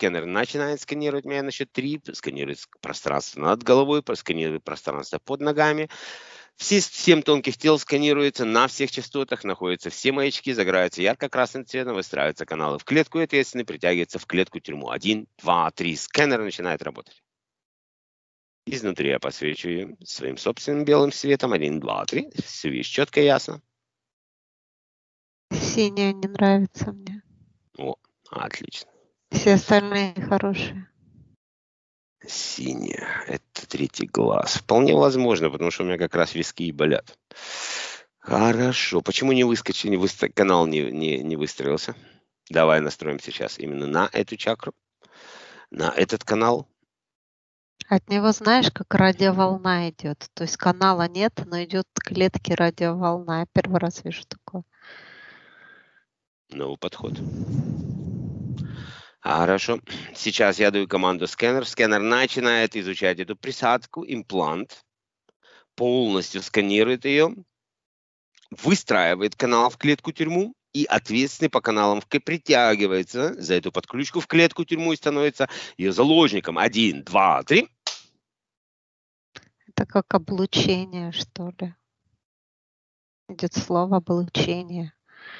Сканер начинает сканировать меня на счет 3, сканирует пространство над головой, сканирует пространство под ногами. Все семь тонких тел сканируются на всех частотах, находятся все маячки, загораются ярко-красным цветом, выстраиваются каналы в клетку и ответственный притягивается в клетку тюрьму. Один, два, три. Сканер начинает работать. Изнутри я подсвечиваю своим собственным белым светом. Один, два, три. Все видишь четко и ясно. Синяя не нравится мне. О, отлично. Все остальные хорошие. Синяя. Это третий глаз. Вполне возможно, потому что у меня как раз виски и болят. Хорошо. Почему не выскочил, не канал не, не, не выстроился? Давай настроим сейчас именно на эту чакру, на этот канал. От него знаешь, как радиоволна идет. То есть канала нет, но идет клетки радиоволна. Я первый раз вижу такое. Новый подход. Хорошо. Сейчас я даю команду сканер. Сканер начинает изучать эту присадку, имплант, полностью сканирует ее, выстраивает канал в клетку-тюрьму, и ответственный по каналам притягивается за эту подключку в клетку тюрьму и становится ее заложником. Один, два, три. Это как облучение, что ли? Идет слово облучение.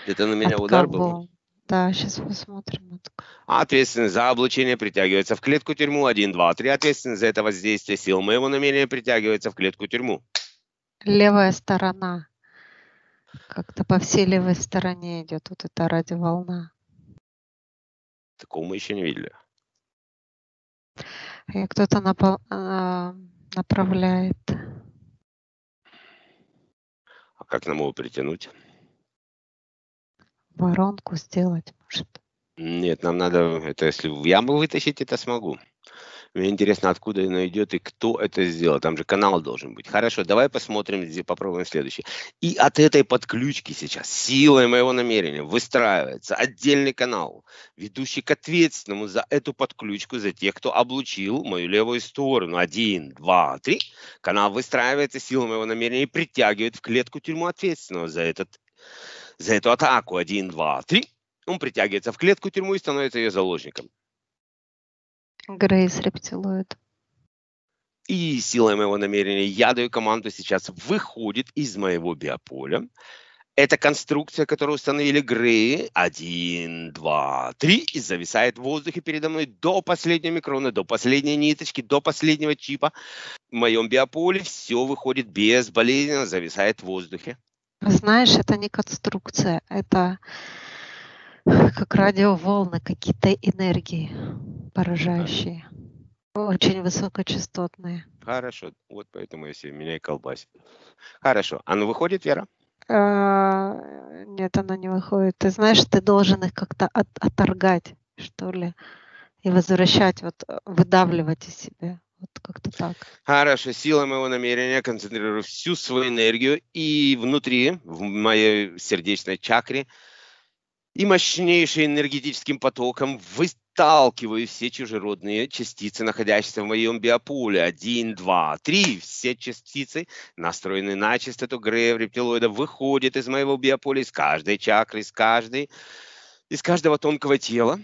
Это на меня От удар кого? был? Да, сейчас посмотрим. Ответственность за облучение притягивается в клетку тюрьму. Один, два, три. Ответственность за это воздействие сил моего намерения притягивается в клетку тюрьму. Левая сторона. Как-то по всей левой стороне идет вот эта радиоволна. Такого мы еще не видели. И кто-то напо- а, направляет. А как нам его притянуть? Воронку сделать, может? Нет, нам надо, это если в яму вытащить, это смогу. Мне интересно, откуда она идет и кто это сделал. Там же канал должен быть. Хорошо, давай посмотрим, попробуем следующий. И от этой подключки сейчас силой моего намерения выстраивается отдельный канал, ведущий к ответственному за эту подключку, за тех, кто облучил мою левую сторону. Один, два, три. Канал выстраивается силой моего намерения и притягивает в клетку тюрьму ответственного за этот за эту атаку 1, 2, 3, он притягивается в клетку тюрьму и становится ее заложником. Грейс рептилоид. И силой моего намерения я даю команду сейчас выходит из моего биополя. Это конструкция, которую установили Греи. Один, два, три. И зависает в воздухе передо мной до последнего микрона, до последней ниточки, до последнего чипа. В моем биополе все выходит безболезненно, зависает в воздухе. Знаешь, это не конструкция, это как радиоволны, какие-то энергии поражающие. Очень высокочастотные. Хорошо, вот поэтому если меня и колбасит. Хорошо, а ну выходит, Вера? А, нет, она не выходит. Ты знаешь, ты должен их как-то от, оторгать, что ли, и возвращать, вот выдавливать из себя. Вот как-то так. Хорошо, сила моего намерения концентрирую всю свою энергию и внутри, в моей сердечной чакре, и мощнейшим энергетическим потоком выталкиваю все чужеродные частицы, находящиеся в моем биополе. Один, два, три. Все частицы, настроенные на частоту Грея рептилоида, выходят из моего биополя, из каждой чакры, из каждой, из каждого тонкого тела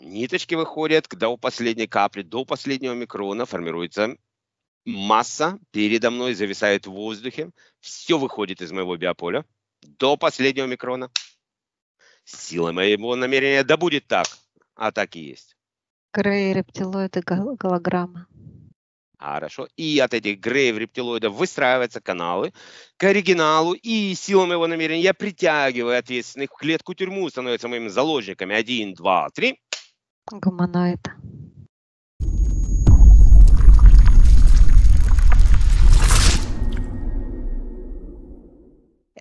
ниточки выходят до последней капли, до последнего микрона формируется масса, передо мной зависает в воздухе, все выходит из моего биополя до последнего микрона. Сила моего намерения, да будет так, а так и есть. Грей, рептилоиды, голограмма. Хорошо. И от этих греев рептилоидов выстраиваются каналы к оригиналу. И силой моего намерения я притягиваю ответственных в клетку тюрьму, становятся моими заложниками. Один, два, три. Гуманоид.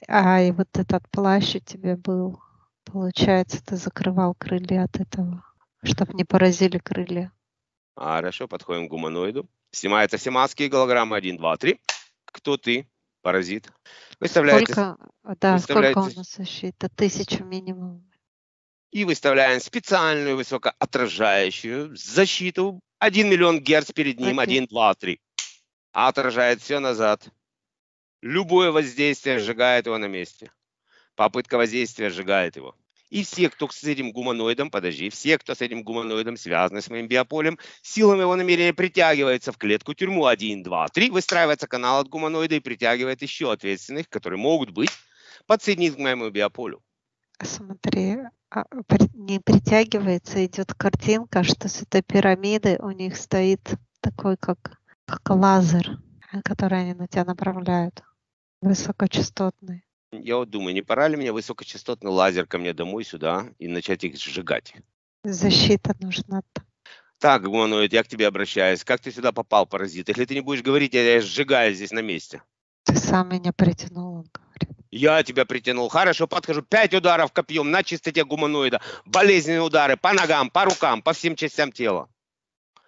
А, и вот этот плащ у тебя был. Получается, ты закрывал крылья от этого, чтобы не поразили крылья. Хорошо, подходим к гуманоиду. Снимаются все маски голограммы. Один, два, три. Кто ты? Паразит. Выставляете... Сколько, да, выставляете... сколько у нас защита? Тысячу минимум и выставляем специальную высокоотражающую защиту 1 миллион герц перед ним, okay. 1, 2, 3. Отражает все назад. Любое воздействие сжигает его на месте. Попытка воздействия сжигает его. И все, кто с этим гуманоидом, подожди, все, кто с этим гуманоидом связаны с моим биополем, силами его намерения притягивается в клетку тюрьму 1, 2, 3, выстраивается канал от гуманоида и притягивает еще ответственных, которые могут быть подсоединены к моему биополю. Смотри, а, не притягивается, идет картинка, что с этой пирамиды у них стоит такой, как, как лазер, который они на тебя направляют, высокочастотный. Я вот думаю, не пора ли мне высокочастотный лазер ко мне домой сюда и начать их сжигать? Защита нужна. Так, гуманоид, я к тебе обращаюсь. Как ты сюда попал, паразит? Если ты не будешь говорить, я сжигаю здесь на месте. Ты сам меня притянул. Я тебя притянул. Хорошо, подхожу. Пять ударов копьем на чистоте гуманоида. Болезненные удары по ногам, по рукам, по всем частям тела.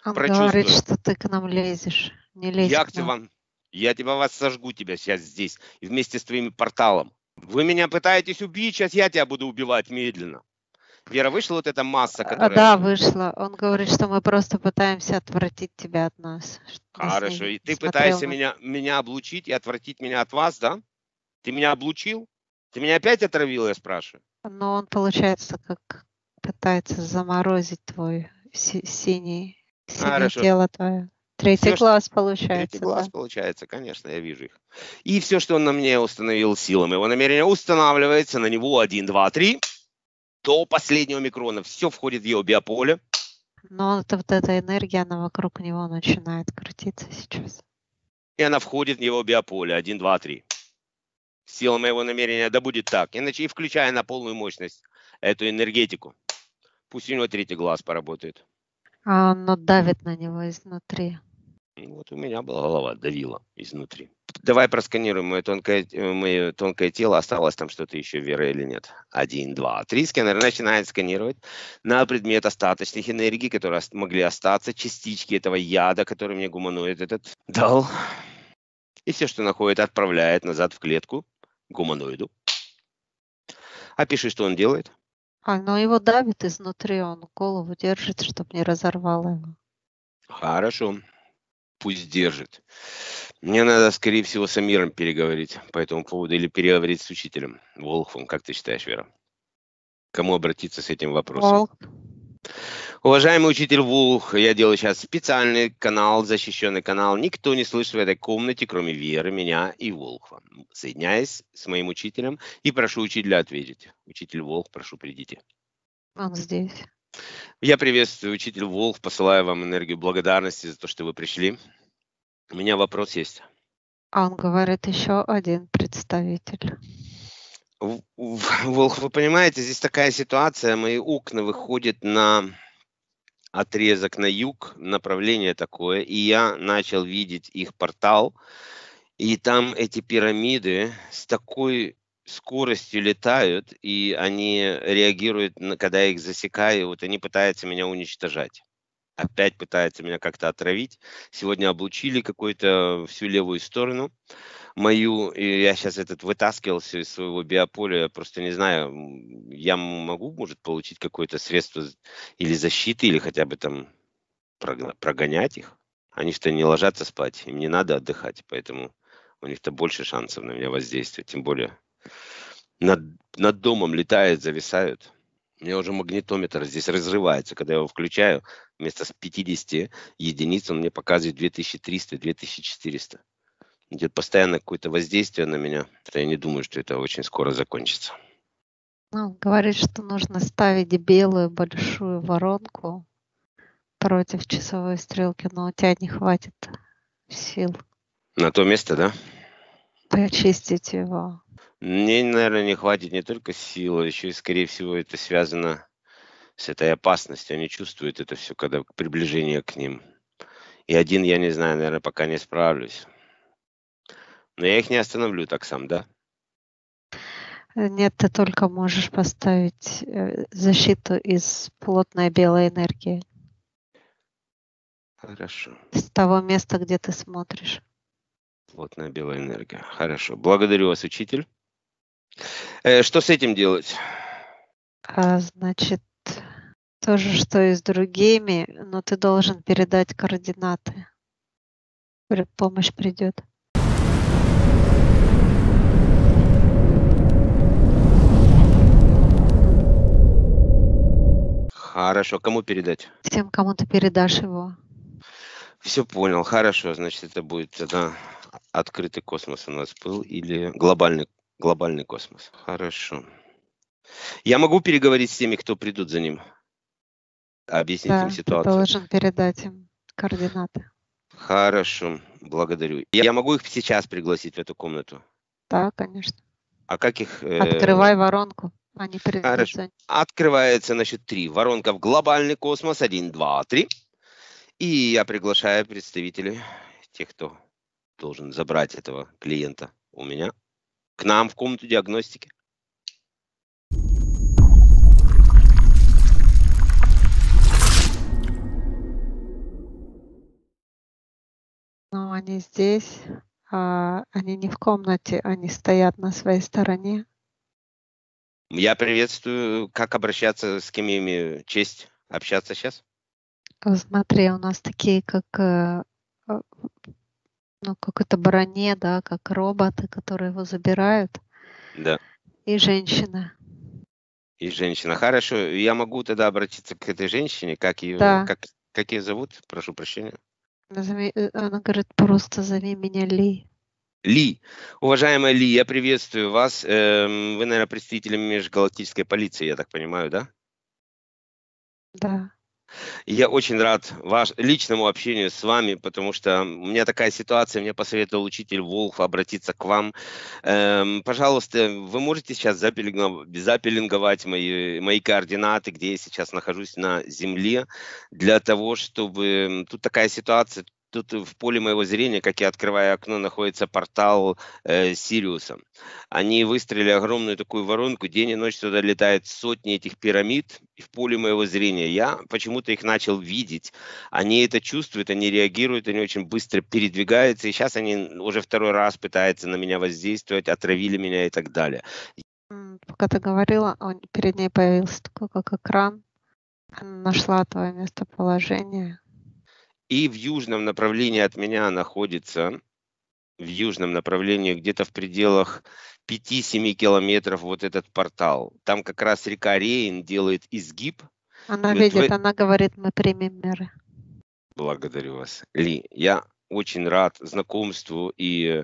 Он говорит, что ты к нам лезешь. Не лезь я к нам. Вам, я тебя вас сожгу тебя сейчас здесь вместе с твоим порталом. Вы меня пытаетесь убить, сейчас я тебя буду убивать медленно. Вера, вышла вот эта масса, которая... Да, вышла. Он говорит, что мы просто пытаемся отвратить тебя от нас. Хорошо, и ты пытаешься меня, меня облучить и отвратить меня от вас, да? Ты меня облучил? Ты меня опять отравил, я спрашиваю? Но он, получается, как пытается заморозить твой си- синий, синее Хорошо. тело твое. Третий все, класс получается. Третий да. получается, конечно, я вижу их. И все, что он на мне установил силами его намерения, устанавливается на него 1, 2, 3 до последнего микрона. Все входит в его биополе. Но это, вот эта энергия, она вокруг него начинает крутиться сейчас. И она входит в его биополе. 1, 2, 3. Сила моего намерения, да будет так. Иначе и включая на полную мощность эту энергетику. Пусть у него третий глаз поработает. А оно давит на него изнутри. Вот у меня была голова, давила изнутри. Давай просканируем мое тонкое, э, мое тонкое тело. Осталось там что-то еще, Вера, или нет? Один, два, три. Сканер начинает сканировать на предмет остаточных энергий, которые могли остаться, частички этого яда, который мне гуманоид этот дал. И все, что находит, отправляет назад в клетку гуманоиду. Опиши, что он делает. А, но его давит изнутри, он голову держит, чтобы не разорвало его. Хорошо пусть держит. Мне надо, скорее всего, с Амиром переговорить по этому поводу или переговорить с учителем Волховым. Как ты считаешь, Вера? Кому обратиться с этим вопросом? Волк. Уважаемый учитель Вулх, я делаю сейчас специальный канал, защищенный канал. Никто не слышит в этой комнате, кроме Веры, меня и Волхва. Соединяюсь с моим учителем и прошу учителя ответить. Учитель Волх, прошу, придите. Он здесь. Я приветствую, учитель Волк, посылаю вам энергию благодарности за то, что вы пришли. У меня вопрос есть. А он говорит, еще один представитель. Вы понимаете, здесь такая ситуация, мои окна выходят на отрезок на юг, направление такое, и я начал видеть их портал, и там эти пирамиды с такой скоростью летают, и они реагируют, когда я их засекаю, вот они пытаются меня уничтожать. Опять пытаются меня как-то отравить. Сегодня облучили какую-то всю левую сторону мою, и я сейчас этот вытаскивал все из своего биополя, просто не знаю, я могу, может, получить какое-то средство или защиты, или хотя бы там прогонять их. Они что не ложатся спать, им не надо отдыхать, поэтому у них-то больше шансов на меня воздействовать, тем более над, над домом летают, зависают. У меня уже магнитометр здесь разрывается. Когда я его включаю, вместо 50 единиц он мне показывает 2300-2400. Идет постоянно какое-то воздействие на меня. Я не думаю, что это очень скоро закончится. Ну, говорит, что нужно ставить белую большую воронку против часовой стрелки, но у тебя не хватит сил. На то место, да? Почистить его. Мне, наверное, не хватит не только силы, еще и, скорее всего, это связано с этой опасностью. Они чувствуют это все, когда приближение к ним. И один, я не знаю, наверное, пока не справлюсь. Но я их не остановлю так сам, да? Нет, ты только можешь поставить э, защиту из плотной белой энергии. Хорошо. С того места, где ты смотришь. Плотная белая энергия. Хорошо. Благодарю вас, учитель. Э, что с этим делать? А, значит, то же, что и с другими, но ты должен передать координаты. Помощь придет. Хорошо. Кому передать? Тем, кому ты передашь его. Все понял. Хорошо. Значит, это будет тогда открытый космос у нас был или глобальный, глобальный космос. Хорошо. Я могу переговорить с теми, кто придут за ним? Объяснить Да, им ты ситуацию? должен передать им координаты. Хорошо. Благодарю. Я могу их сейчас пригласить в эту комнату? Да, конечно. А как их... э, Открывай воронку. Они придут Хорошо. за ним. Открывается на счет три. Воронка в глобальный космос. Один, два, три. И я приглашаю представителей, тех, кто должен забрать этого клиента у меня, к нам в комнату диагностики. Но они здесь, а они не в комнате, они стоят на своей стороне. Я приветствую. Как обращаться, с кем я имею честь общаться сейчас? Смотри, у нас такие, как э, ну, как это броне, да, как роботы, которые его забирают, Да. и женщина. И женщина. Хорошо. Я могу тогда обратиться к этой женщине. Как ее, Да. как, как ее зовут? Прошу прощения. Назови- э, Она говорит, просто зови меня Ли. Ли, уважаемая Ли, я приветствую вас. Эм, Вы, наверное, представитель межгалактической полиции, я так понимаю, да? Да. Я очень рад ваш, личному общению с вами, потому что у меня такая ситуация, мне посоветовал учитель Волх обратиться к вам. Эм, пожалуйста, вы можете сейчас запеленговать мои, мои координаты, где я сейчас нахожусь на Земле, для того, чтобы... Тут такая ситуация, тут в поле моего зрения, как я открываю окно, находится портал э, Сириуса. Они выстроили огромную такую воронку, день и ночь туда летают сотни этих пирамид, и в поле моего зрения я почему-то их начал видеть. Они это чувствуют, они реагируют, они очень быстро передвигаются, и сейчас они уже второй раз пытаются на меня воздействовать, отравили меня и так далее. Пока ты говорила, он, перед ней появился такой, как экран. Она нашла твое местоположение. И в южном направлении от меня находится, в южном направлении, где-то в пределах 5-7 километров вот этот портал. Там как раз река Рейн делает изгиб. Она вот видит, вы- она говорит, мы примем меры. Благодарю вас. Ли, я очень рад знакомству и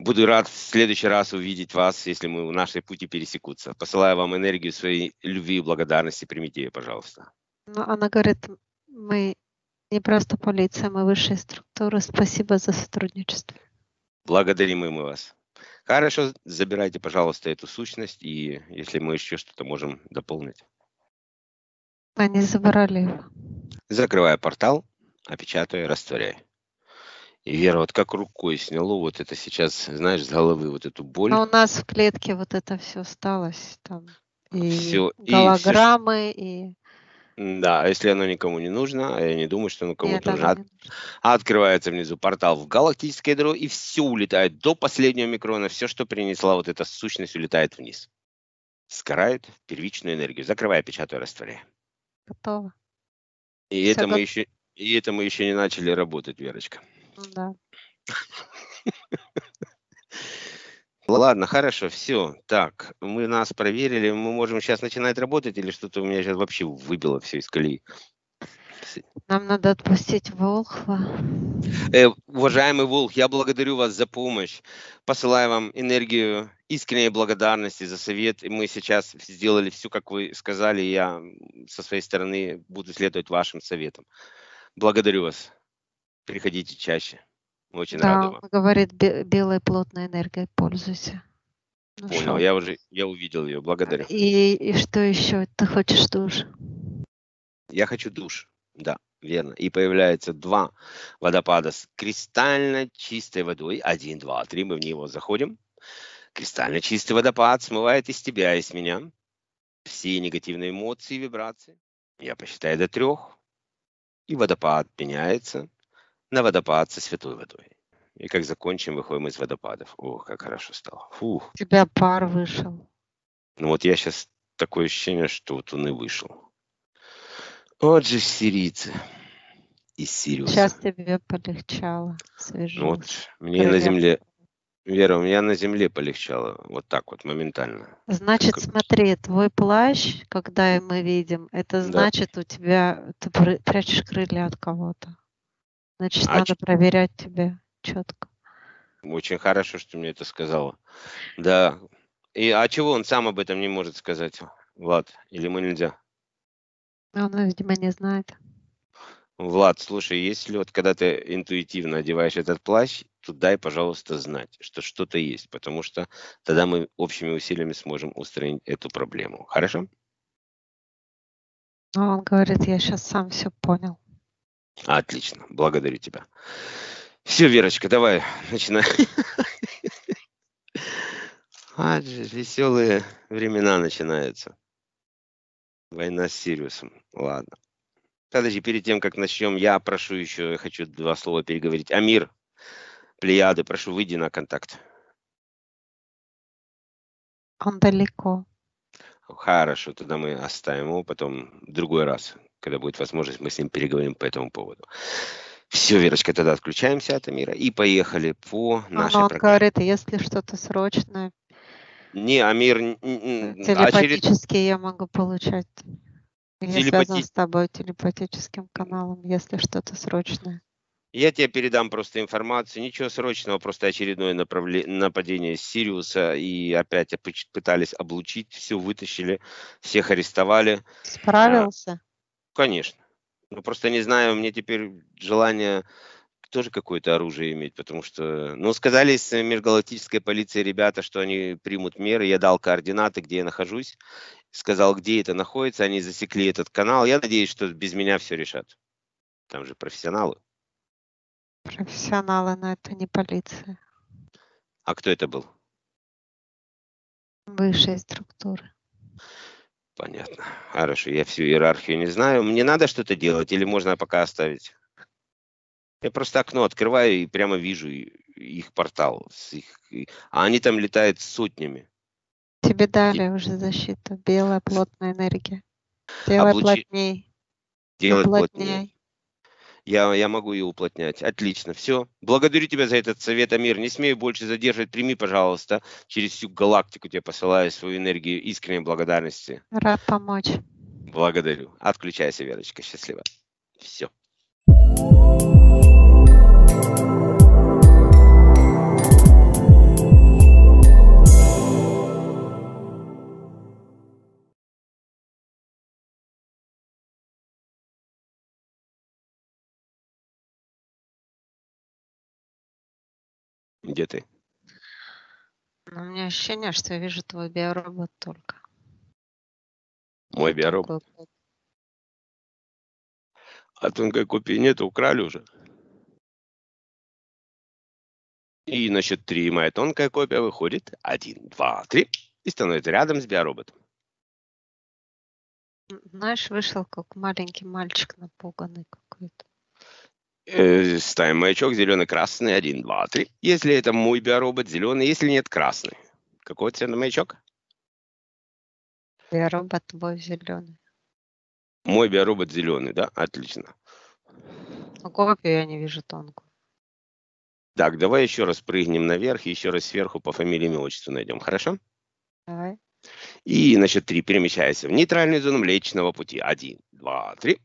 буду рад в следующий раз увидеть вас, если мы в нашей пути пересекутся. Посылаю вам энергию своей любви и благодарности. Примите ее, пожалуйста. Но она говорит, мы не просто полиция, мы высшие структуры. Спасибо за сотрудничество. Благодарим и мы вас. Хорошо, забирайте, пожалуйста, эту сущность, и если мы еще что-то можем дополнить. Они забрали его. Закрываю портал, опечатаю, растворяю. И Вера, вот как рукой сняло вот это сейчас, знаешь, с головы вот эту боль. Но у нас в клетке вот это все осталось. Там и Всё, и всё, что- голограммы, и... Да, а если оно никому не нужно, а я не думаю, что оно кому-то нужно. От-. Открывается внизу портал в галактическое ядро, и все улетает до последнего микрона. Все, что принесла вот эта сущность, улетает вниз. Сгорает в первичную энергию. Закрывая, печатаю, растворяю. Готово. И это мы еще, и это мы еще не начали работать, Верочка. Ну Да. Ладно, хорошо, все. Так, мы нас проверили, мы можем сейчас начинать работать или что-то у меня сейчас вообще выбило все из колеи. Нам надо отпустить Волхва. Э, уважаемый Волк, я благодарю вас за помощь. Посылаю вам энергию искренней благодарности за совет. И мы сейчас сделали все, как вы сказали. Я со своей стороны буду следовать вашим советам. Благодарю вас. Приходите чаще. Очень Да, рада вам. говорит, бе- белой плотной энергией пользуйся. Ну Понял, шо? я уже я увидел ее. Благодарю. И, и что еще? Ты хочешь душ? Я хочу душ. Да, верно. И появляется два водопада с кристально чистой водой. Один, два, три. Мы в него заходим. Кристально чистый водопад смывает из тебя из меня все негативные эмоции вибрации. Я посчитаю до трех. И водопад меняется на водопад со святой водой. И как закончим, выходим из водопадов. Ох, как хорошо стало. Фух. У тебя пар вышел. Ну вот я сейчас такое ощущение, что вот он и вышел. Вот же сирийцы из Сириуса. Сейчас тебе полегчало. Ну Свяжусь. вот мне на Привет. земле, Вера, у меня на земле полегчало. Вот так вот, моментально. Значит, Как- смотри, твой плащ, когда мы видим, это Да. значит у тебя, ты прячешь крылья от кого-то. Значит, А надо ч- проверять тебя четко. Очень хорошо, что мне это сказала. Да. И, а чего он сам об этом не может сказать, Влад? Или ему нельзя? Он, видимо, не знает. Влад, слушай, если вот когда ты интуитивно одеваешь этот плащ, то дай, пожалуйста, знать, что что-то есть, потому что тогда мы общими усилиями сможем устранить эту проблему. Хорошо? А он говорит, я сейчас сам все понял. Отлично, благодарю тебя. Все, Верочка, давай, начинай. А, веселые времена начинаются. Война с Сириусом. Ладно. Подожди, перед тем, как начнем, я прошу еще, я хочу два слова переговорить. Амир, Плеяды, прошу, выйди на контакт. Он далеко. Хорошо, тогда мы оставим его, потом в другой раз, когда будет возможность, мы с ним переговорим по этому поводу. Все, Верочка, тогда отключаемся от Амира и поехали по А, нашей но он программе. говорит, если что-то срочное, Не, Амир, н- очеред- телепатически я могу получать. Я Телепати- связан с тобой телепатическим каналом, если что-то срочное. я тебе передам просто информацию, ничего срочного, просто очередное направле- нападение с Сириуса, и опять пытались облучить, все вытащили, всех арестовали. Справился? Конечно. Ну, просто не знаю, мне теперь желание тоже какое-то оружие иметь, потому что, ну, сказали из межгалактической полиции ребята, что они примут меры, я дал координаты, где я нахожусь, сказал, где это находится, они засекли этот канал, я надеюсь, что без меня все решат. Там же профессионалы. Профессионалы, но это не полиция. А кто это был? Высшие структуры. Понятно. Хорошо, я всю иерархию не знаю. Мне надо что-то делать или можно пока оставить? Я просто окно открываю и прямо вижу и- их портал. их- и- А они там летают сотнями. Тебе дали уже защиту. Белая плотная энергия. Делай Облучи- плотней. Делать плотнее. плотней. Я, я могу ее уплотнять. Отлично. Все. Благодарю тебя за этот совет, Амир. Не смею больше задерживать. Прими, пожалуйста, через всю галактику тебе посылаю свою энергию искренней благодарности. Рад помочь. Благодарю. Отключайся, Верочка. Счастливо. Все. Где ты? Но у меня ощущение, что я вижу твой биоробот только. Мой биоробот. А тонкой копии нет, украли уже. И на счет три моя тонкая копия выходит. Один, два, три. И становится рядом с биороботом. Знаешь, вышел как маленький мальчик напуганный какой-то. Э, ставим маячок зеленый-красный. Один, два, три. Если это мой биоробот, зеленый. Если нет, красный. Какого цвета маячок? Биоробот твой зеленый. Мой биоробот зеленый, да? Отлично. Но копию я не вижу тонкую. Так, давай еще раз прыгнем наверх еще раз сверху по фамилии и отчеству найдем. Хорошо? Давай. И на счет три перемещайся в нейтральную зону Млечного Пути. Один, два, три.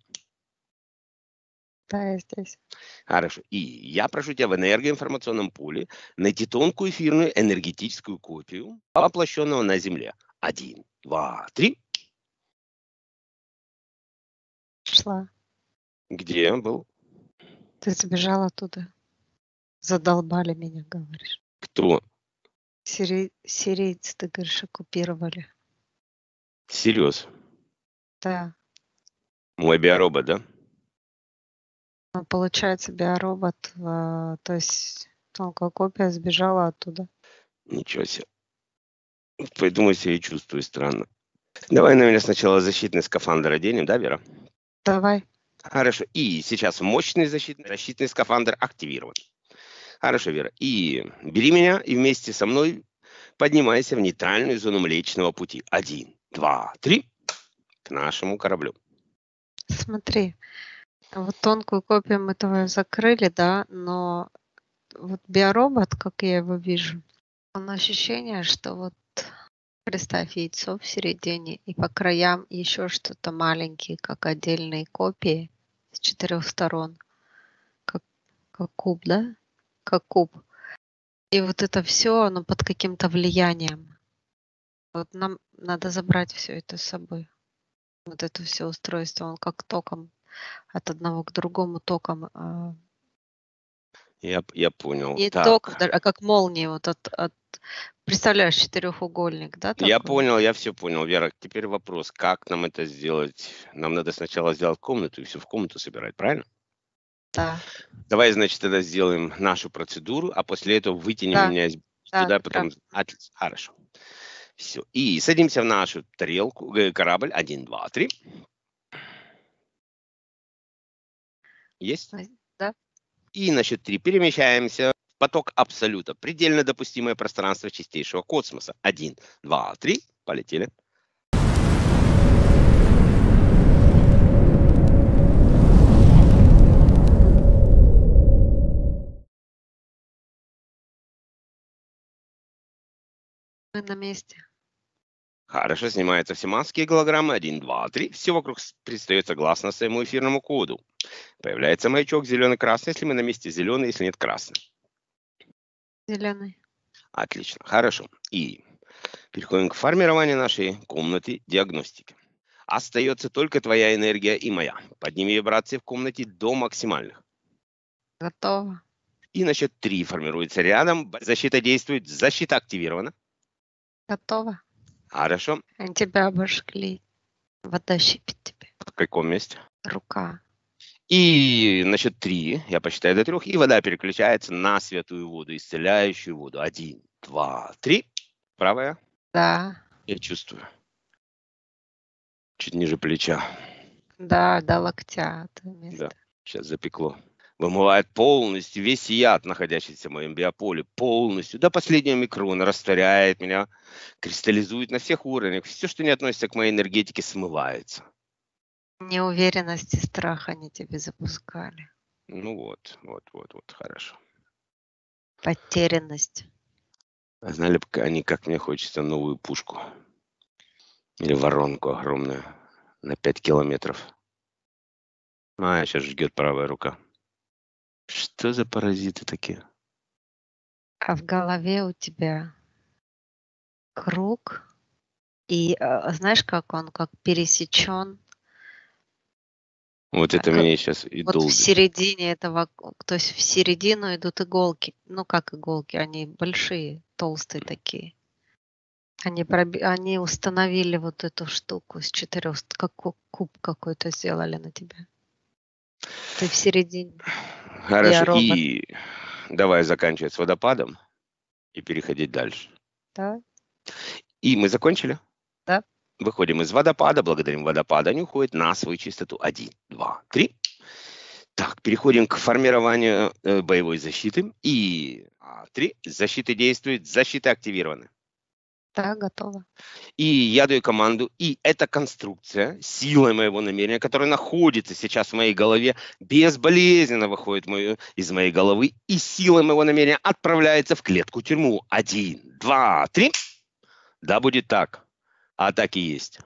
Да, я здесь. Хорошо. И я прошу тебя в энергоинформационном поле найти тонкую эфирную энергетическую копию воплощенного на Земле. Один, два, три. Шла. Где он был? Ты сбежал оттуда. Задолбали меня, говоришь. Кто? Сири... Сирийцы, ты говоришь, оккупировали. Серьез. Да. Мой биоробот, да? Ну, получается, биоробот, э, то есть тонкая копия сбежала оттуда. Ничего себе. Себя и чувствую странно. Давай, наверное, сначала защитный скафандр оденем, да, Вера? Давай. Хорошо. И сейчас мощный защитный, защитный скафандр активирован. Хорошо, Вера. И бери меня и вместе со мной поднимайся в нейтральную зону Млечного Пути. Один, два, три. К нашему кораблю. Смотри, вот тонкую копию мы твою закрыли, да, но вот биоробот, как я его вижу, он ощущение, что вот представь яйцо в середине и по краям еще что-то маленькие, как отдельные копии с четырех сторон, как, как куб, да? Как куб. И вот это все, оно под каким-то влиянием. Вот нам надо забрать все это с собой. Вот это все устройство, он как током от одного к другому током а, я, я понял. Не так. ток, а как молния вот от, от представляешь четырехугольник, да? Такой? Я понял, я все понял, Вера. Теперь вопрос, как нам это сделать? Нам надо сначала сделать комнату и все в комнату собирать, правильно? Да. Давай, значит, тогда сделаем нашу процедуру, а после этого вытянем да. меня да, туда, потом. Отлично, хорошо. Все. И садимся в нашу тарелку, э, корабль. Один, два, три. Есть? Да. И на счет три перемещаемся в поток абсолюта. Предельно допустимое пространство чистейшего космоса. Один, два, три. Полетели. Мы на месте. Хорошо, снимаются все маски и голограммы. Один, два, три. Все вокруг предстает согласно своему эфирному коду. Появляется маячок зеленый-красный, если мы на месте зеленый, если нет красный. Зеленый. Отлично, хорошо. И переходим к формированию нашей комнаты диагностики. Остается только твоя энергия и моя. Подними вибрации в комнате до максимальных. Готово. И на счет три формируется рядом. Защита действует. Защита активирована. Готово. Хорошо. Тебя обожгли. Вода щипит тебя. В каком месте? Рука. И на счет три, я посчитаю до трех, и вода переключается на святую воду, исцеляющую воду. Один, два, три. Правая? Да. Я чувствую. Чуть ниже плеча. Да, до локтя. Да, сейчас запекло вымывает полностью весь яд, находящийся в моем биополе, полностью, до последнего микрона, растворяет меня, кристаллизует на всех уровнях. Все, что не относится к моей энергетике, смывается. Неуверенность и страх они тебе запускали. Ну вот, вот, вот, вот, хорошо. Потерянность. А знали бы они, как мне хочется новую пушку. Или воронку огромную на 5 километров. А, сейчас ждет правая рука. Что за паразиты такие? А в голове у тебя круг, и э, знаешь, как он, как пересечен. Вот это как, меня сейчас и Вот долбит. в середине этого, то есть в середину идут иголки. Ну, как иголки, они большие, толстые такие. Они, проби... они установили вот эту штуку с четырех, как куб какой-то сделали на тебя. Ты в середине. Хорошо. И давай заканчивать с водопадом и переходить дальше. Да. И мы закончили? Да. Выходим из водопада, благодарим водопада, они уходят на свою чистоту. Один, два, три. Так, переходим к формированию э, боевой защиты. И а, три. Защиты действует, защиты активированы. Да, готово. И я даю команду, и эта конструкция, силой моего намерения, которая находится сейчас в моей голове, безболезненно выходит мою, из моей головы, и силой моего намерения отправляется в клетку-тюрьму. Один, два, три. Да, будет так. А так и есть.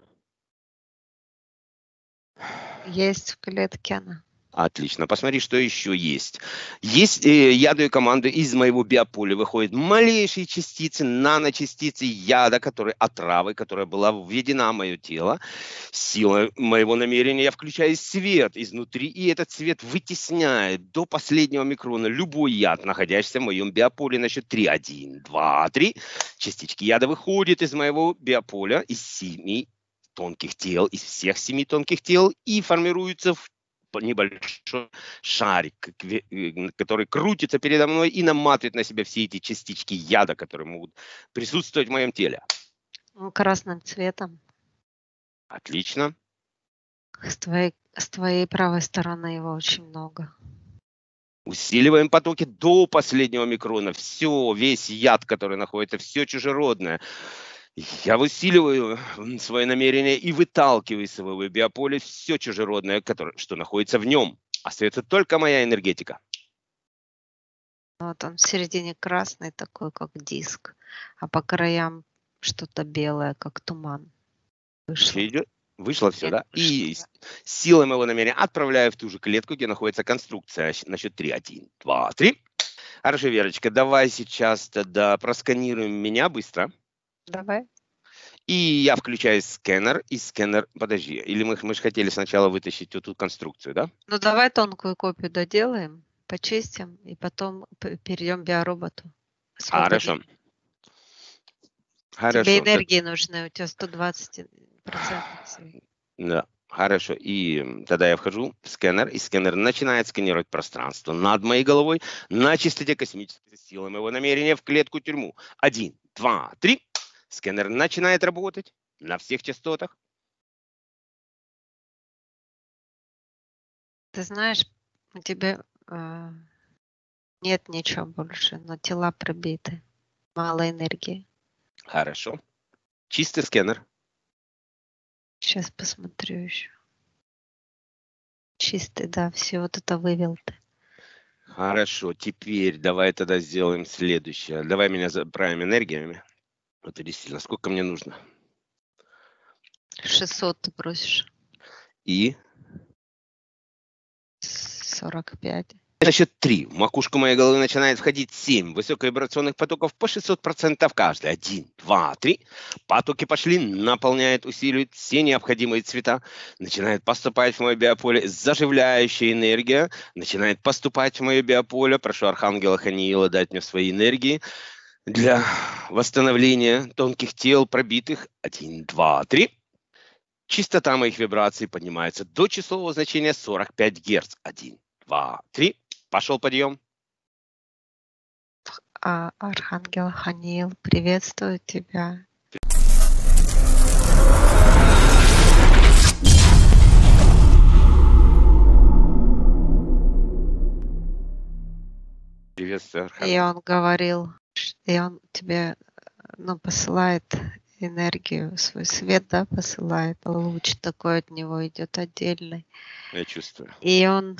Есть в клетке она. Отлично. Посмотри, что еще есть. Есть, э, я даю команду, из моего биополя выходят малейшие частицы, наночастицы яда, которые, отравы, которая была введена в мое тело. Сила моего намерения, я включаю свет изнутри, и этот свет вытесняет до последнего микрона любой яд, находящийся в моем биополе. Значит, 3, 1, 2, 3. Частички яда выходят из моего биополя, из семи тонких тел, из всех семи тонких тел и формируются в небольшой шарик, э, который крутится передо мной и наматывает на себя все эти частички яда, которые могут присутствовать в моем теле. Красным цветом. Отлично. С твоей, с твоей правой стороны его очень много. Усиливаем потоки до последнего микрона. Все, весь яд, который находится, все чужеродное. Я усиливаю свое намерение и выталкиваю из своего биополя все чужеродное, которое, что находится в нем. Остается только моя энергетика. Вот он в середине красный такой, как диск, а по краям что-то белое, как туман. Вышло. Идет? Вышло все, да? И силой моего намерения отправляю в ту же клетку, где находится конструкция. Щ- На счет три. Один, два, три. Хорошо, Верочка, давай сейчас тогда просканируем меня быстро. Давай. И я включаю скэнер, и скэнер... Подожди, или мы, мы же хотели сначала вытащить эту конструкцию, да? Ну давай тонкую копию доделаем, почистим и потом перейдем к биороботу. Освободим. Хорошо. Хорошо. Тебе так- энергии нужны, у тебя 120 процентов. Да, хорошо. И тогда я вхожу в сканер, и сканер начинает сканировать пространство над моей головой на частоте космической силы моего намерения в клетку тюрьму. Один, два, три. Сканер начинает работать на всех частотах. Ты знаешь, у тебя э, нет ничего больше, но тела пробиты. Мало энергии. Хорошо. Чистый сканер. Сейчас посмотрю еще. Чистый, да, все вот это вывел ты. Хорошо. Теперь давай тогда сделаем следующее. Давай меня заправим энергиями. Это действительно, сколько мне нужно? 600 ты просишь. И 45. На счет три. В макушку моей головы начинает входить семь высоковибрационных потоков по 600% каждый. Один, два, три. Потоки пошли, наполняют, усиливают все необходимые цвета. Начинает поступать в мое биополе заживляющая энергия. Начинает поступать в мое биополе. Прошу Архангела Ханиила дать мне свои энергии для восстановления тонких тел пробитых. Один, два, три. Частота моих вибраций поднимается до числового значения 45 Гц. Один, два, три. Пошел подъем. А, Архангел Ханил, приветствую тебя. Приветствую, И Архангел. он говорил, и он тебе ну, посылает энергию, свой свет, да, посылает. Луч такой от него идет отдельный. Я чувствую. И он,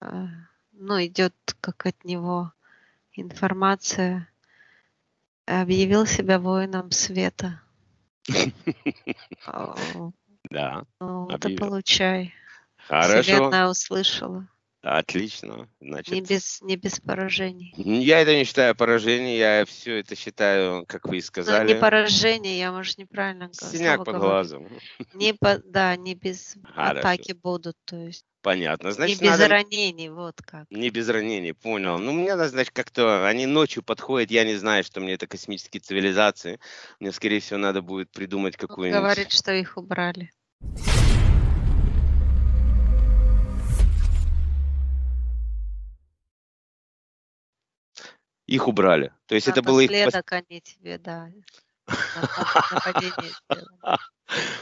э, ну, идет как от него информация. Объявил себя воином света. Да, Ну, Объявил. получай. хорошо. Вселенная услышала. Отлично. Не Значит, без, не без поражений. я это не считаю поражением, я все это считаю, как вы и Ну, сказали, не поражение, я, может, неправильно г- синяк под говорю. глазом. Не по, да, не без Хорошо. атаки будут, то есть Понятно. Значит, не без надо... ранений, вот как. Не без ранений, понял. Ну, мне надо, значит, как-то... Они ночью подходят, я не знаю, что мне это космические цивилизации. Мне, скорее всего, надо будет придумать Он какую-нибудь... говорит, что их убрали. Их убрали. То есть это было их... они тебе, да.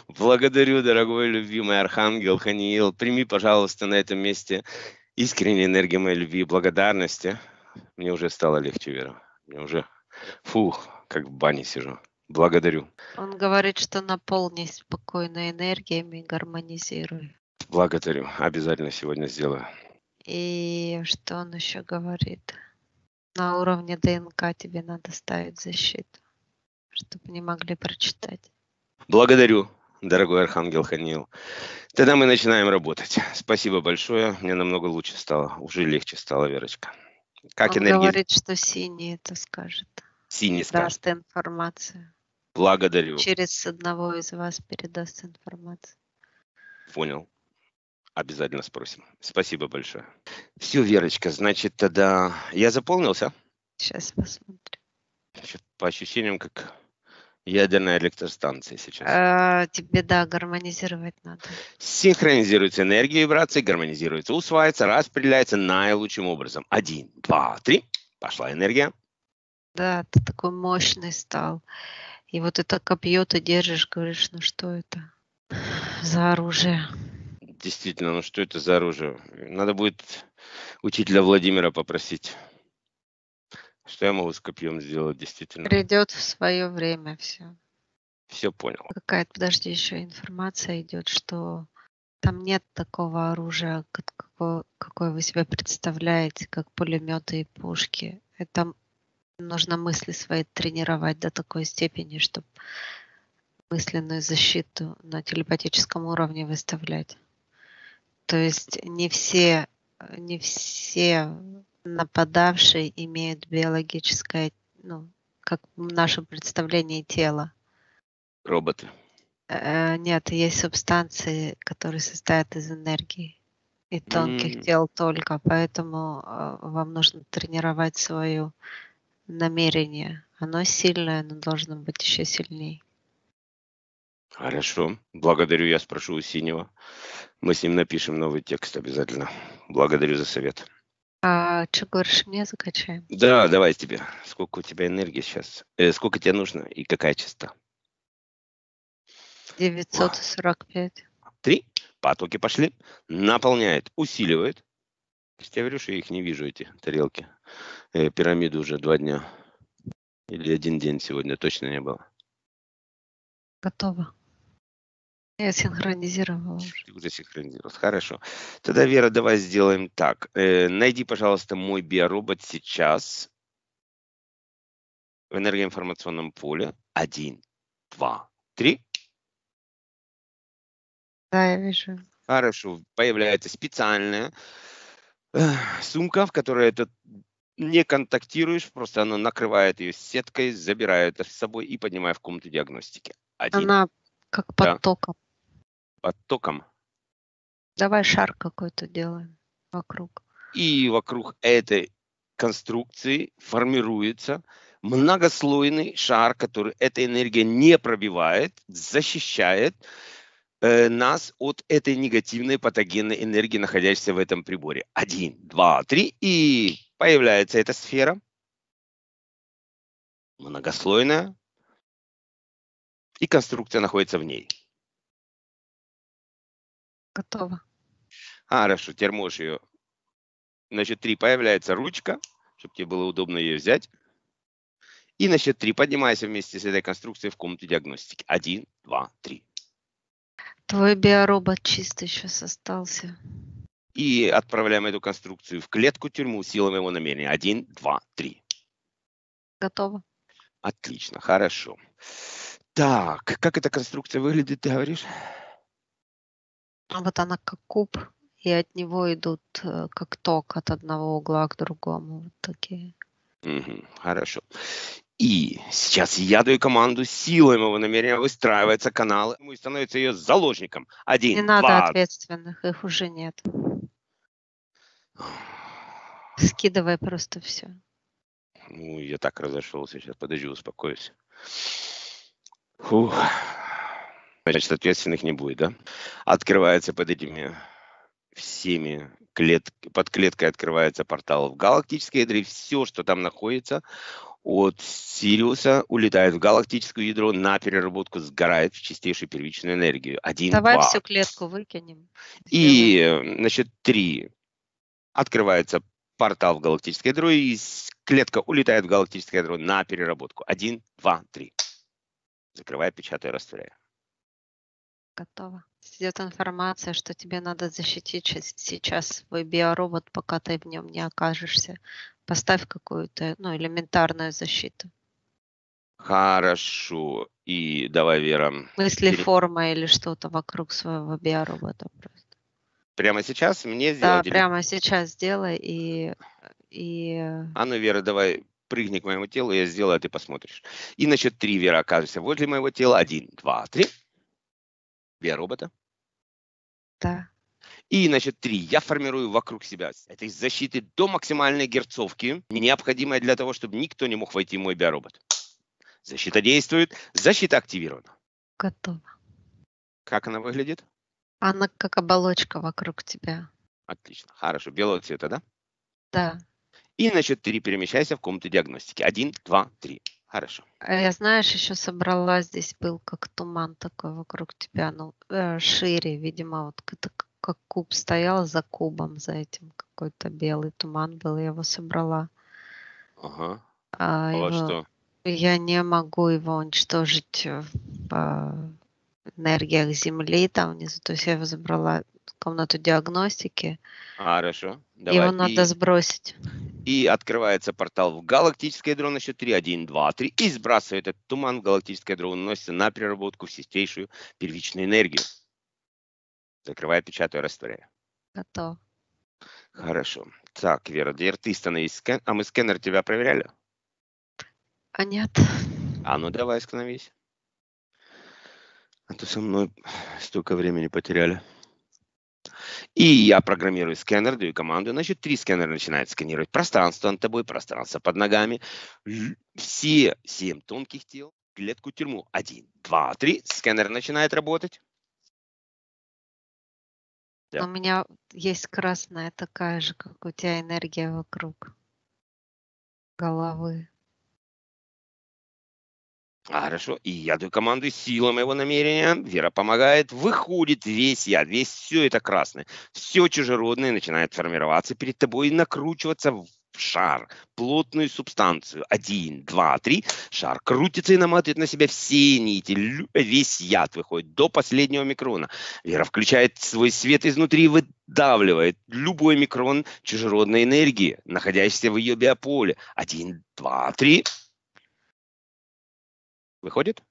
Благодарю, дорогой любимый Архангел Ханиил. Прими, пожалуйста, на этом месте искренней энергии моей любви и благодарности. Мне уже стало легче, Вера. Мне уже, фух, как в бане сижу. Благодарю. Он говорит, что наполнись спокойной энергиями, гармонизируй. Благодарю. Обязательно сегодня сделаю. И что он еще говорит? На уровне ДНК тебе надо ставить защиту, чтобы не могли прочитать. Благодарю, дорогой Архангел Ханиил. Тогда мы начинаем работать. Спасибо большое. Мне намного лучше стало. Уже легче стало, Верочка. Как он энергия говорит, что синий это скажет. синий скажет. Даст информацию. Благодарю. Через одного из вас передаст информацию. Понял. Обязательно спросим. Спасибо большое. Все, Верочка, значит, тогда я заполнился. Сейчас посмотрим. По ощущениям, как ядерная электростанция сейчас. А, тебе, да, гармонизировать надо. Синхронизируется энергия вибрации, гармонизируется, усваивается, распределяется наилучшим образом. Один, два, три. Пошла энергия. Да, ты такой мощный стал. И вот это копье ты держишь, говоришь, ну что это за оружие? Действительно, ну что это за оружие? Надо будет учителя Владимира попросить. Что я могу с копьем сделать, действительно? Придет в свое время все. Все понял. Какая-то, подожди, еще информация идет, что Там нет такого оружия, какое, какое вы себе представляете, как пулеметы и пушки. Это нужно мысли свои тренировать до такой степени, чтобы мысленную защиту на телепатическом уровне выставлять. То есть не все, не все нападавшие имеют биологическое, ну, как в нашем представлении тело. Роботы. Э, нет, есть субстанции, которые состоят из энергии и тонких mm. тел только, поэтому э, вам нужно тренировать свое намерение. Оно сильное, но должно быть еще сильнее. Хорошо. Благодарю, я спрошу у Синего. Мы с ним напишем новый текст обязательно. Благодарю за совет. А что говоришь, мне закачаем? Да, давай тебе. Сколько у тебя энергии сейчас? Э, сколько тебе нужно и какая частота? 945. Три. Потоки пошли. Наполняет, усиливает. Я говорю, что я их не вижу, эти тарелки. Э, пирамиду уже два дня. Или один день сегодня точно не было. Готово. Я синхронизировала. Ты уже синхронизировал. Хорошо. Тогда, Вера, давай сделаем так. Э, найди, пожалуйста, мой биоробот сейчас в энергоинформационном поле. Один, два, три. Да, я вижу. Хорошо. Появляется специальная э, сумка, в которой это не контактируешь, просто она накрывает ее сеткой, забирает с собой и поднимает в комнату диагностики. Один. Она как под да током. Давай шар какой-то делаем вокруг. И вокруг этой конструкции формируется многослойный шар, который эта энергия не пробивает, защищает э, нас от этой негативной патогенной энергии, находящейся в этом приборе. Один, два, три, и появляется эта сфера, многослойная, и конструкция находится в ней. Готово. А, хорошо, теперь можешь ее. Значит, три появляется ручка, чтобы тебе было удобно ее взять. И на счет три поднимайся вместе с этой конструкцией в комнату диагностики. Один, два, три. Твой биоробот чистый сейчас остался. И отправляем эту конструкцию в клетку тюрьму силами его намерения. Один, два, три. Готово. Отлично, хорошо. Так, как эта конструкция выглядит, ты говоришь? А вот она как куб, и от него идут э, как ток от одного угла к другому. Вот такие. Угу, хорошо. И сейчас я даю команду силой моего намерения выстраивается канал, и становится ее заложником. Один, Не надо два. ответственных, их уже нет. Скидывай просто все. Ну, я так разошелся сейчас. Подожди, успокойся. Фух значит, ответственных не будет, да? Открывается под этими всеми клет... под клеткой открывается портал в галактическое ядро, и все, что там находится, от Сириуса улетает в галактическое ядро на переработку, сгорает в чистейшую первичную энергию. Один, Давай два. всю клетку выкинем. И, значит, три. Открывается портал в галактическое ядро, и клетка улетает в галактическое ядро на переработку. Один, два, три. Закрывая, печатая, растворяя готово. Идет информация, что тебе надо защитить сейчас свой биоробот, пока ты в нем не окажешься. Поставь какую-то ну, элементарную защиту. Хорошо. И давай, Вера. Мысли пере... форма или что-то вокруг своего биоробота просто. Прямо сейчас мне сделать? Да, или... прямо сейчас сделай и... и... А ну, Вера, давай прыгни к моему телу, я сделаю, а ты посмотришь. И на счет три, Вера, окажешься возле моего тела. Один, два, три. Биоробота. Да. И, значит, три. Я формирую вокруг себя этой защиты до максимальной герцовки, необходимой для того, чтобы никто не мог войти в мой биоробот. Защита действует, защита активирована. Готово. Как она выглядит? Она как оболочка вокруг тебя. Отлично. Хорошо. Белого цвета, да? Да. И, значит, три. Перемещайся в комнату диагностики. Один, два, три. Хорошо. А я, знаешь, еще собрала, здесь был как туман такой вокруг тебя, ну, э, шире, видимо, вот это как куб стоял за кубом, за этим какой-то белый туман был, я его собрала. Ага. А, а его, что? Я не могу его уничтожить, э, по, энергиях Земли там внизу. То есть я его забрала в комнату диагностики. Хорошо. Давай. Его надо И- сбросить. И открывается портал в галактическое ядро на счет 3, 1, 2, 3. И сбрасывает этот туман в галактическое ядро, уносится на переработку в чистейшую первичную энергию. Закрывай, печатаю, растворяю. Готово. Хорошо. Так, Вера, теперь ты становись скен... А мы сканер тебя проверяли? А нет. А ну давай становись. А то со мной столько времени потеряли. И я программирую сканер, даю команду. Значит, три сканера начинает сканировать пространство над тобой, пространство под ногами. Все семь тонких тел, клетку тюрьму. Один, два, три. Сканер начинает работать. Да. У меня есть красная такая же, как у тебя энергия вокруг головы. А, хорошо. И я даю команду сила моего намерения. Вера помогает. Выходит весь я, весь все это красное. Все чужеродное начинает формироваться перед тобой и накручиваться в шар, плотную субстанцию. Один, два, три. Шар крутится и наматывает на себя все нити. Весь яд выходит до последнего микрона. Вера включает свой свет изнутри и выдавливает любой микрон чужеродной энергии, находящийся в ее биополе. Один, два, три. Выходит?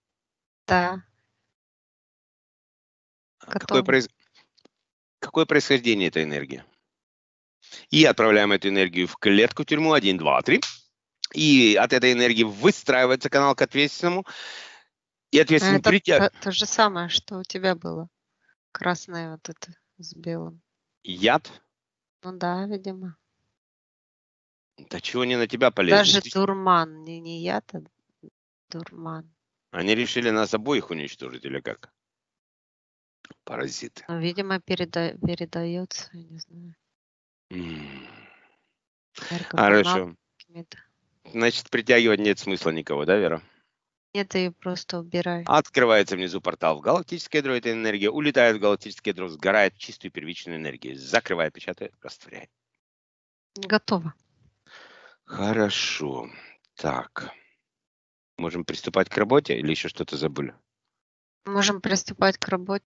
Да, А Какое, произ- Какое происхождение этой энергии? И отправляем эту энергию в клетку тюрьму 1, 2, 3. И от этой энергии выстраивается канал к ответственному. И А ответственный это притя- то, то же самое, что у тебя было. Красное вот это с белым. Яд. Ну да, видимо. Да чего они на тебя полезли? Даже дурман, не, не яд, а дурман. Они решили нас обоих уничтожить или как? Паразиты. Ну, видимо, переда- передается, я не знаю. Энергоканалами Хорошо. Значит, притягивать нет смысла никого, да, Вера? Нет, ты просто убирай. Открывается внизу портал в галактическое ядро, эта энергия улетает в галактическое ядро, сгорает чистую первичную энергию. Закрывает, печатает, растворяет. Готово. Хорошо. Так. Можем приступать к работе или еще что-то забыли? Можем приступать к работе.